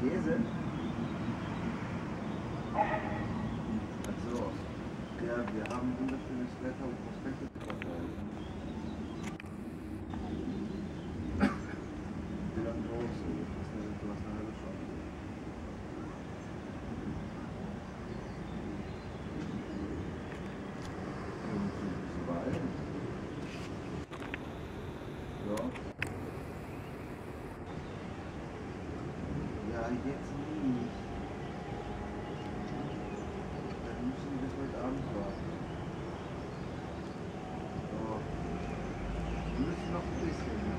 Käse? Also, ja, wir haben wunderschönes Wetter und Prospekte zu verkaufen. Wie lange brauchst du? Hast eine, halbe Stunde. Ja. Nein, jetzt nicht. Dann müssen wir das heute Abend warten. So. Wir müssen noch ein bisschen.